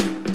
you.